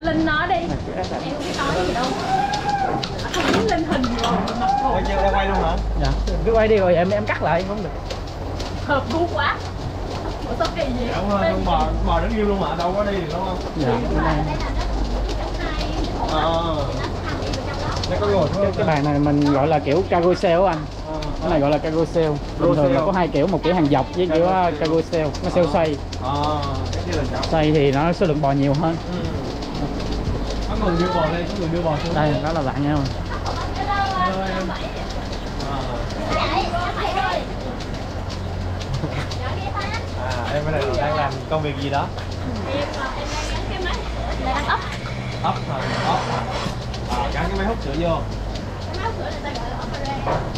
Linh nói đi. Em không biết nói gì đâu. Không muốn lên hình rồi mặt hồ quay chưa quay luôn hả? Dạ. Cứ quay đi rồi em em cắt lại không được. Hợp gu quá. Ủa sao kỳ vậy? Rồi con bò bò đứng im luôn hả? Đâu có đi được đúng không? Dạ ờ. Nó có ngồi cái, cái bàn này mình gọi là kiểu cargo sale á anh. Cái này gọi là cargo sale. Bình thường là có hai kiểu một kiểu hàng dọc với kiểu uh, cargo sale. Nó sale xoay. Ờ chậm xoay thì nó số lượng bò nhiều hơn. Ừ. có người đưa bò đây có người đưa bò xuống đây đó là bạn nha Hello em. à em ở đây đang làm công việc gì đó? Ấp hả? Ấp hả? À, gắn cái máy hút sữa vô.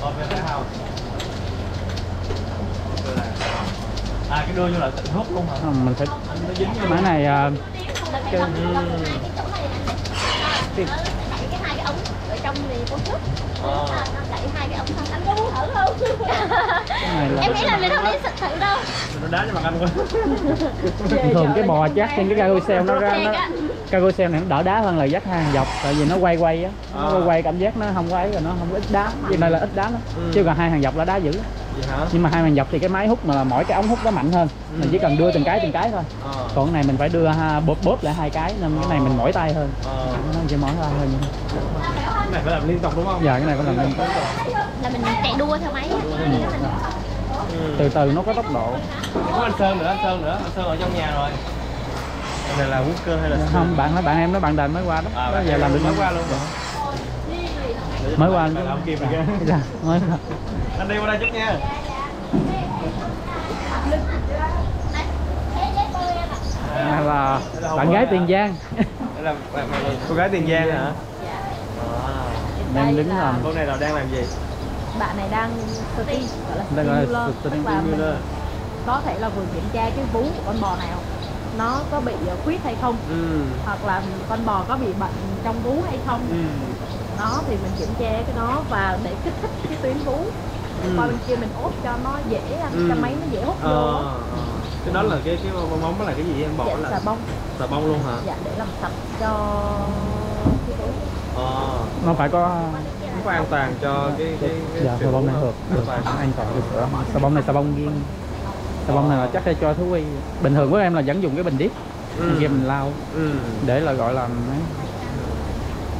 Opera House à cái đưa vô là tự hút luôn hả? Không mình phải nó dính vô. máy này uh, cái, Đẩy cái hai cái ống ở trong thì có Ờ. Đẩy hai cái ống thôi Anh có muốn thử không? cái này là Em nghĩ là mình không đi thử đâu nó đá cho mặt anh quá bình thường cái bò chắc trên cái cargo sale nó ra nó cargo sale này nó đỡ đá hơn là dắt hàng dọc tại vì nó quay quay á nó À. quay quay cảm giác nó không có ấy rồi nó không có ít đá vì này là ít đá lắm Ừ. chứ còn hai hàng dọc là đá dữ nhưng mà hai hàng dọc thì cái máy hút mà là mỗi cái ống hút nó mạnh hơn. Ừ. mình chỉ cần đưa từng cái từng cái thôi. Ờ. Còn cái này mình phải đưa ha, bóp bóp lại hai cái nên cái này mình mỏi tay hơn. Ờ. Nó chỉ mỏi tay hơn. Cái này phải làm liên tục đúng không? Giờ cái này phải làm liên tục. Là mình chạy đua theo máy. Á ừ. từ từ nó có tốc độ. Có anh sơn nữa anh sơn nữa anh sơn ở trong nhà rồi. Cái này là Walker hay là Sơn? không bạn nói bạn em nói bạn đền mới qua đó. À, bạn giờ làm được mới qua luôn. Rồi mới qua kịp rồi kìa. Dạ, mới qua. anh đi qua đây chút nha. Này là bạn gái tiền giang. Đây là cô gái tiền giang hả? À. đang đứng làm. Cô này là đang làm gì? Bạn này đang study gọi là study có thể là vừa kiểm tra cái vú của con bò nào nó có bị ờ, khuyết hay không. Ừ. Hoặc là con bò có bị bệnh trong vú hay không. Ừ đó thì mình kiểm tra cái đó và để kích thích cái tuyến vú. Ừ. qua bên kia mình ốp cho nó dễ Ừ. cho máy nó dễ hút vô ờ, ờ. cái đó là cái cái bong bóng đó là cái gì em? Bỏ dạ, là xà bông. xà bông luôn hả? Dạ để làm sạch cho cái túi. Ờ. Nó phải có nó có an toàn cho cái cái, cái dạ xà bông này an được toàn an toàn cho sữa. Xà bông này xà bông riêng. Xà bông này là chắc là cho thú y. Bình thường của em là vẫn dùng cái bình điếc Ừ. kia mình lau. Ừ. để là gọi là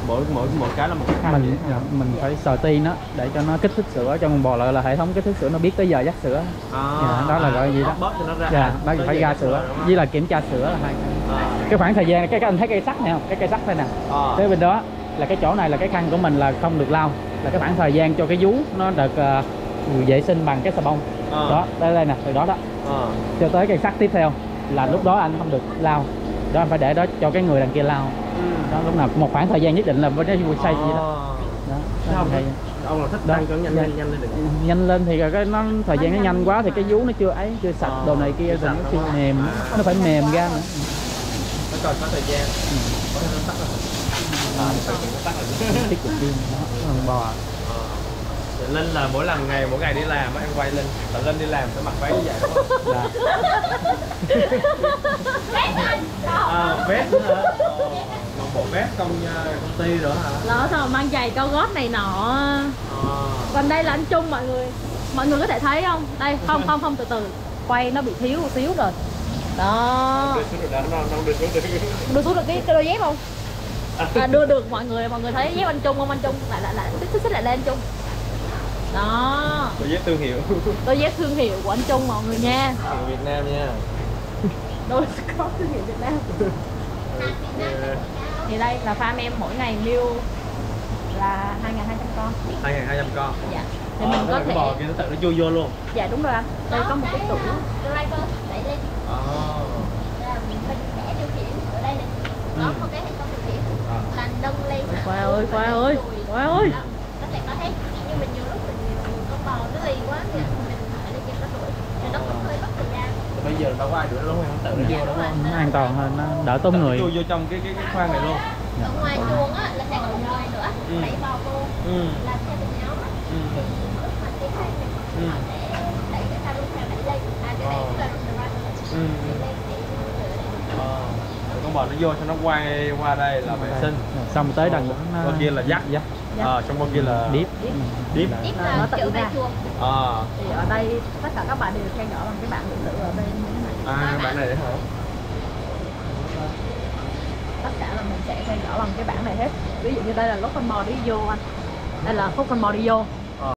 mỗi mỗi mỗi cái là một cái khác mình vậy? dạ, mình phải sờ ti nó để cho nó kích thích sữa cho con bò lại là hệ thống kích thích sữa nó biết tới giờ dắt sữa à, Dạ, đó là gọi gì đó. bóp cho nó ra dạ nó phải ra sữa với là kiểm tra sữa là hai cái à. cái khoảng thời gian cái, cái anh thấy cây sắt này không cái cây sắt đây nè à. tới bên đó là cái chỗ này là cái khăn của mình là không được lau là cái khoảng thời gian cho cái vú nó được ờ, vệ sinh bằng cái xà bông à. đó đây đây nè từ đó đó à. cho tới cây sắt tiếp theo là lúc đó anh không được lau đó anh phải để đó cho cái người đằng kia lau. Đó lúc nào một khoảng thời gian nhất định là với cái vui say gì đó À. đó, đó không? ông là thích Đó. tăng cho nhanh Dạ. nhanh lên được nhanh lên thì cái nó thời gian nó nhanh quá thì cái vú nó chưa ấy chưa sạch Ờ, đồ này kia chưa rồi nó chưa mềm À. nó phải mềm ra nữa nó còn có thời gian có thể nó tắt rồi tiết kiệm pin đó bò Ờ. Linh là mỗi lần ngày mỗi ngày đi làm em quay Linh là Linh đi làm sẽ mặc váy như vậy đúng không? là À, vest nữa hả? Vest công ờ, công ty nữa hả? đó xong rồi mang giày cao gót này nọ. À. còn đây là anh Trung mọi người mọi người có thể thấy không? Đây không không không từ từ. Quay nó bị thiếu một xíu rồi. Đó. Đưa xuống được cái, cái đôi dép không? À, đưa được mọi người mọi người thấy dép anh Trung không? Anh Trung lại lại lại xích xích xích lại lên anh Trung. Đó. Đôi dép thương hiệu. Đôi dép thương hiệu của anh Trung mọi người nha. Người Việt Nam nha. đôi có thương hiệu Việt Nam. thì đây là farm em mỗi ngày meal là 2.200 con. 2.200 con. dạ. Thì Ờ, mình có cái bò thể kia nó tự nó chui vô luôn. dạ đúng rồi anh đây có một cái tủ. À. có một cái hệ thống điều khiển. À. là nâng lên. Khoa ơi khoa ơi khoa ơi nó sẽ có hết nhưng mình nhiều lúc mình con bò nó lì quá thì mình phải lên trên nó đuổi thì nó cũng hơi mất thời gian Thì Bây giờ đâu có ai đuổi đúng không? Nó tự nó vô đúng không? nó an toàn hơn nó đỡ tốn người chui vô trong cái cái cái khoang này luôn. ở ngoài chuồng á là sẽ một người nữa Ừ. đẩy bò vô Ừ. làm theo từng nhóm á Ừ. thì lúc mà tiến hành này Ừ. họ sẽ đẩy cái thang luôn theo đẩy lên à cái này Ờ. là driver Ừ. đẩy lên thì Ờ. Có con bò nó vô xong nó quay qua đây là vệ sinh. Xong rồi tới đằng bên kia là dắt. dắt. Ờ trong bên kia là điếp. Điếp. Là tự kiểu ra. vài chuông. Ờ. Thì ở đây tất cả các bạn đều theo dõi bằng cái bảng điện tử ở bên à bạn. này hả? Tất cả là mình sẽ theo dõi bằng cái bảng này hết. Ví dụ như đây là lúc con bò đi vô anh. Đây là khúc con bò đi vô